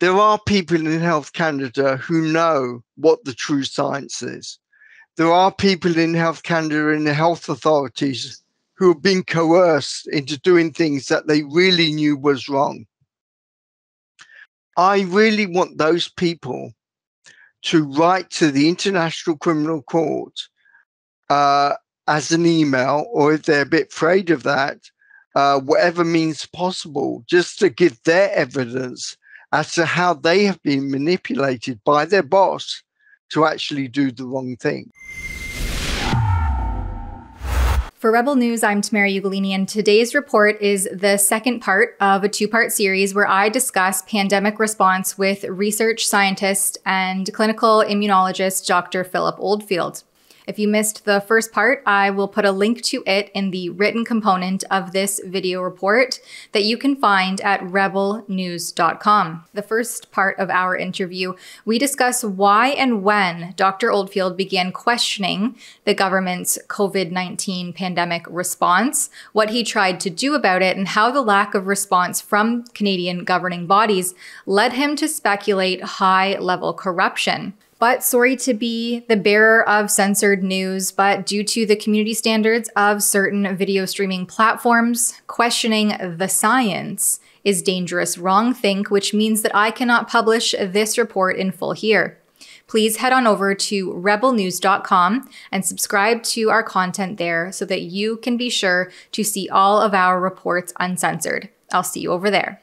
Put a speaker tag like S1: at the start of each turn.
S1: there are people in Health Canada who know what the true science is. There are people in Health Canada and the health authorities who have been coerced into doing things that they really knew was wrong. I really want those people to write to the International Criminal Court uh, as an email, or if they're a bit afraid of that, uh, whatever means possible, just to give their evidence as to how they have been manipulated by their boss to actually do the wrong thing.
S2: For Rebel News, I'm Tamara Ugolini, and today's report is the second part of a two part series where I discuss pandemic response with research scientist and clinical immunologist Dr. Phillip Oldfield. If you missed the first part, I will put a link to it in the written component of this video report that you can find at rebelnews.com. The first part of our interview, we discuss why and when Dr. Oldfield began questioning the government's COVID 19 pandemic response, what he tried to do about it, and how the lack of response from Canadian governing bodies led him to speculate high level corruption. But sorry to be the bearer of censored news, but due to the community standards of certain video streaming platforms, questioning the science is dangerous wrong think, which means that I cannot publish this report in full here. Please head on over to rebelnews.com and subscribe to our content there so that you can be sure to see all of our reports uncensored. I'll see you over there.